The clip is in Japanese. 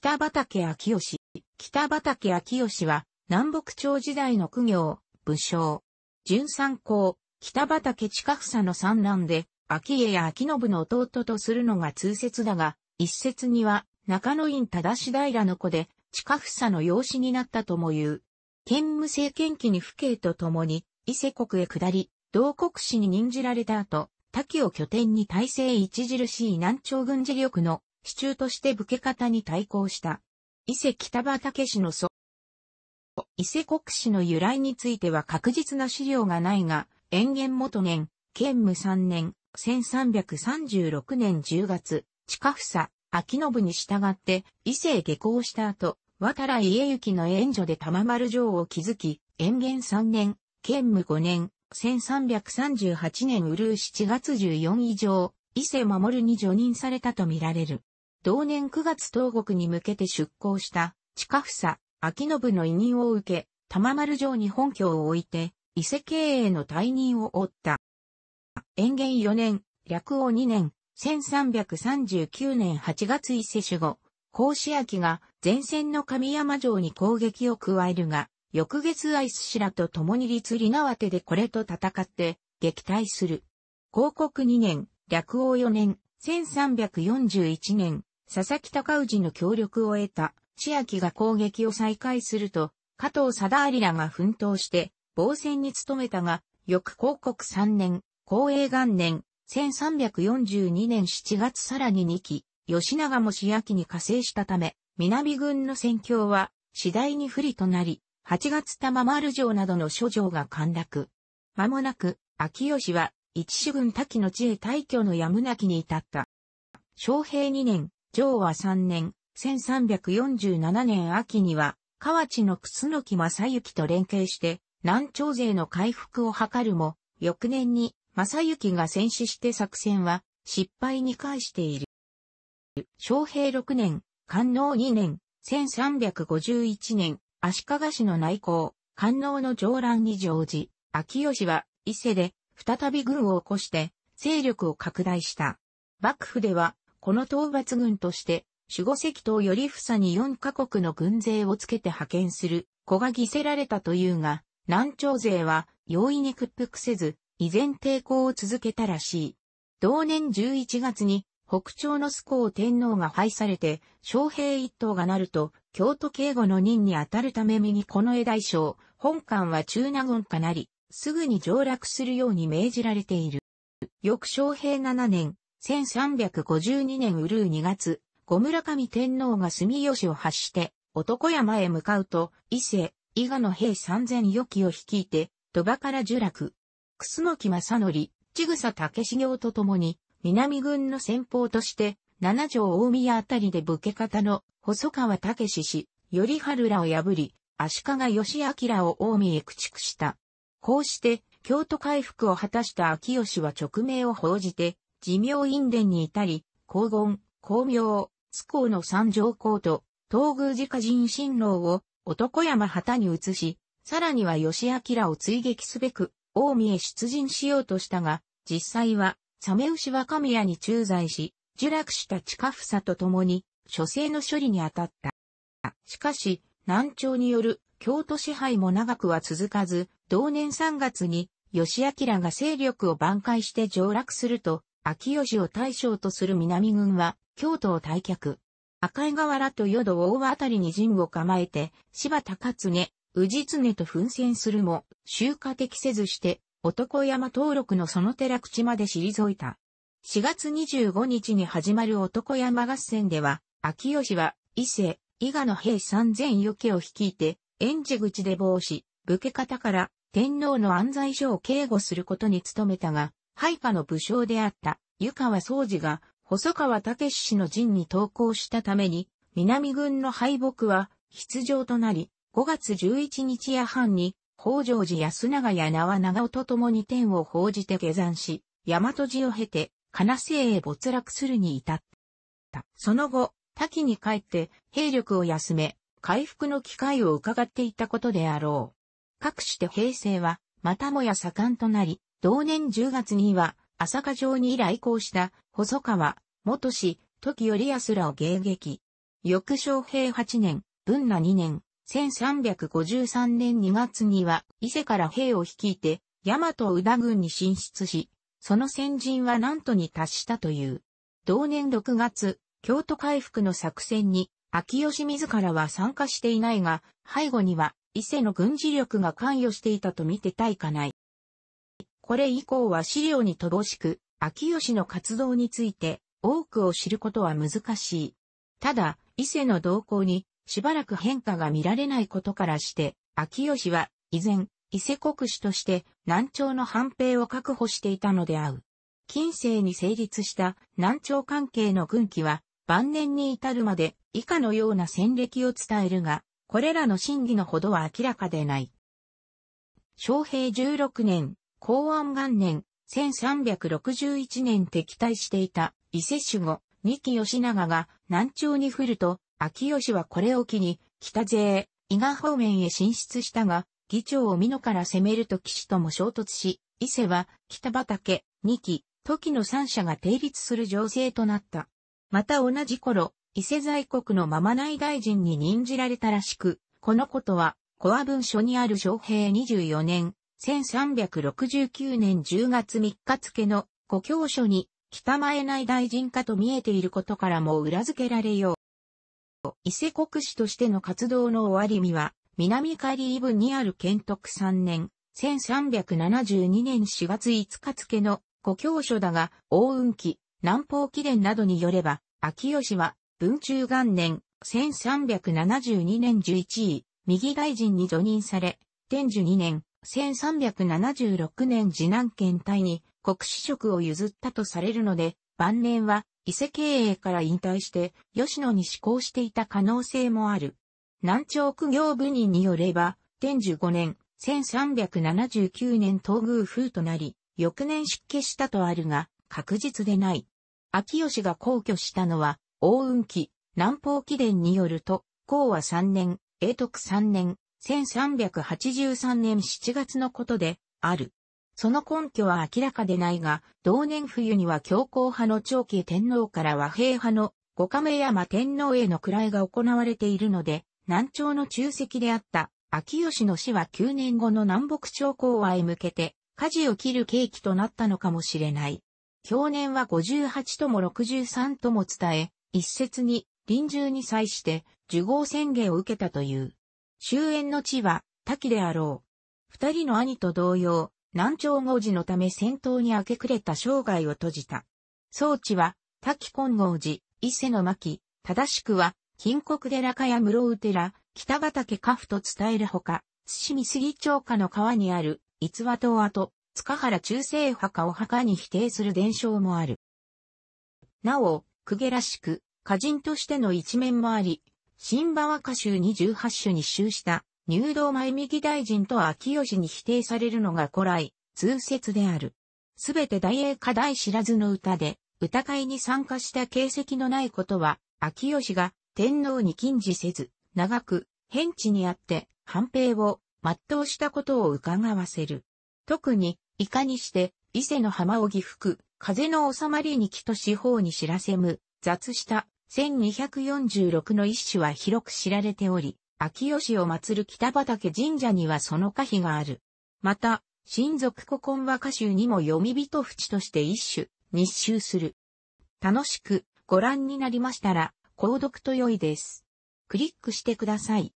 北畠昭義。北畠昭義は、南北朝時代の苦行、武将。純三公、北畠近房の三男で、昭家や昭信の弟とするのが通説だが、一説には、中野院忠平の子で、近房の養子になったとも言う。建武政権期に父兄と共に、伊勢国へ下り、同国史に任じられた後、滝を拠点に体制著しい南朝軍事力の支柱として武家方に対抗した。伊勢北畠氏の祖。伊勢国史の由来については確実な資料がないが、延元元年、建武3年、1336年10月、近房、秋信に従って伊勢へ下校した後、渡来家行の援助で玉丸城を築き、延元3年、建武5年、1338年うるう7月14以上、伊勢守に除任されたとみられる。同年9月東国に向けて出港した近房、秋信の委任を受け、玉丸城に本拠を置いて、伊勢経営の退任を負った。延元4年、略王2年、1339年8月伊勢守護、甲子明が前線の神山城に攻撃を加えるが、翌月アイスシラと共に立里縄手でこれと戦って撃退する。広告2年、略王4年、1341年、佐々木隆氏の協力を得た千秋が攻撃を再開すると、加藤貞有らが奮闘して防戦に努めたが、翌広告3年、光栄元年、1342年7月さらに2期、吉永も市焼に加勢したため、南軍の戦況は次第に不利となり、8月玉丸城などの諸城が陥落。間もなく、秋吉は、一主軍滝の地へ退去のやむなきに至った。昌平2年、城和3年、1347年秋には、河内の楠木正幸と連携して、南朝勢の回復を図るも、翌年に正幸が戦死して作戦は失敗に返している。昌平6年、官能2年、1351年、足利氏の内向、官能の上乱に乗じ、秋吉は伊勢で再び軍を起こして勢力を拡大した。幕府では、この討伐軍として、守護石島頼房に4カ国の軍勢をつけて派遣する子が犠牲られたというが、南朝勢は容易に屈服せず、依然抵抗を続けたらしい。同年11月に北朝の須公天皇が廃されて、昌平一党がなると、京都警護の任に当たるため右この江大将、本館は中納言かなり、すぐに上洛するように命じられている。翌昌平7年、1352年うるう2月、小村上天皇が住吉を発して、男山へ向かうと、伊勢、伊賀の兵三千余機を率いて、鳥羽から呪落。楠木正則、千草竹修行と共に、南軍の先方として、七条大宮あたりで武家方の細川武史氏、頼春らを破り、足利義明を大見へ駆逐した。こうして、京都回復を果たした秋吉は直命を報じて、寺明院伝に至り、黄金、光明、津公の三条公と、東宮寺家人新郎を男山旗に移し、さらには義明を追撃すべく、大見へ出陣しようとしたが、実際は、サメ牛若宮に駐在し、受落した近房と共に、諸生の処理に当たった。しかし、南朝による京都支配も長くは続かず、同年3月に、義明が勢力を挽回して上洛すると、秋吉を大将とする南軍は、京都を退却。赤井河原と淀大和あたりに陣を構えて、柴田勝根、氏常と奮戦するも、集荷的せずして、男山登録のその寺口まで退いた。4月25日に始まる男山合戦では、秋吉は、伊勢、伊賀の兵三千余家を率いて、園児口で防止、武家方から天皇の安西所を警護することに努めたが、配下の武将であった湯川宗次が細川武氏の陣に投降したために、南軍の敗北は必要となり、5月11日夜半に、北条寺安長や縄長尾と共に天を報じて下山し、大和寺を経て、金瀬へ没落するに至った。その後、滝に帰って兵力を休め、回復の機会を伺っていたことであろう。かくして平成は、またもや盛んとなり、同年10月には、朝霞城に来航した細川、元氏、時頼康らを迎撃。翌昌平8年、文那2年、1353年2月には、伊勢から兵を率いて、大和宇田軍に進出し、その先陣は南都に達したという。同年6月、京都回復の作戦に、秋吉自らは参加していないが、背後には、伊勢の軍事力が関与していたと見てたいかない。これ以降は資料に乏しく、秋吉の活動について多くを知ることは難しい。ただ、伊勢の動向にしばらく変化が見られないことからして、秋吉は依然、伊勢国主として南朝の藩兵を確保していたのであう。近世に成立した南朝関係の軍記は晩年に至るまで以下のような戦歴を伝えるが、これらの真偽のほどは明らかでない。昌平16年、公安元年、1361年敵対していた伊勢守護、二木義長が南朝に降ると、秋吉はこれを機に北勢、伊賀方面へ進出したが、議長を美濃から攻めると騎士とも衝突し、伊勢は北畠、二木、時の三者が定立する情勢となった。また同じ頃、伊勢在国のまま内大臣に任じられたらしく、このことは、コア文書にある昌平24年、1369年10月3日付の故郷書に北前内大臣かと見えていることからも裏付けられよう。伊勢国史としての活動の終わり身は、南カリーブにある建徳3年、1372年4月5日付の故郷書だが、大運期、南方記伝などによれば、秋吉は、文中元年、1372年11位、右大臣に除任され、天寿2年、1376年次南県隊に国司職を譲ったとされるので、晩年は伊勢経営から引退して吉野に施行していた可能性もある。南朝苦行部人によれば、天寿5年、1379年東宮風となり、翌年出家したとあるが、確実でない。秋吉が皇居したのは、大運期、南方記伝によると、公和3年、永徳3年、1383年7月のことで、ある。その根拠は明らかでないが、同年冬には強硬派の長期天皇から和平派の五亀山天皇への位が行われているので、南朝の中席であった秋吉の死は9年後の南北朝講和へ向けて、舵を切る契機となったのかもしれない。去年は58とも63とも伝え、一説に臨終に際して受号宣言を受けたという。終焉の地は滝であろう。二人の兄と同様、南朝王子のため戦闘に明け暮れた生涯を閉じた。装置は、滝金剛寺、伊勢の巻、正しくは、金国寺かや室宇寺、北畠家父と伝えるほか、津見杉町下の川にある、逸話島跡、塚原中世墓を墓に否定する伝承もある。なお、公家らしく、歌人としての一面もあり、新馬和歌集に18種に集した入道前右大臣と秋吉に否定されるのが古来、通説である。すべて大英課題知らずの歌で、歌会に参加した形跡のないことは、秋吉が天皇に禁じせず、長く、変地にあって、反兵を全うしたことを伺わせる。特に、いかにして、伊勢の浜荻吹く、風の収まりに来と四方に知らせむ、雑した1246の一種は広く知られており、秋吉を祀る北畠神社にはその可否がある。また、親族古今和歌集にも読み人淵として一種、日集する。楽しくご覧になりましたら、購読と良いです。クリックしてください。